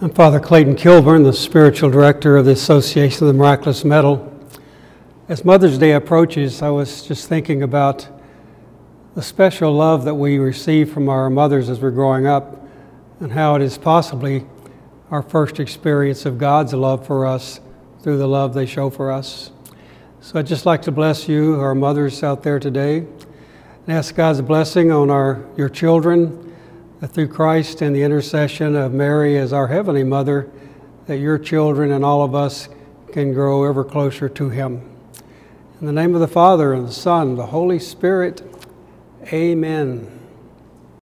I'm Father Clayton Kilburn, the spiritual director of the Association of the Miraculous Medal. As Mother's Day approaches, I was just thinking about the special love that we receive from our mothers as we're growing up and how it is possibly our first experience of God's love for us through the love they show for us. So I'd just like to bless you, our mothers out there today, and ask God's blessing on our, your children that through Christ and the intercession of Mary as our Heavenly Mother, that your children and all of us can grow ever closer to Him. In the name of the Father, and the Son, and the Holy Spirit, amen.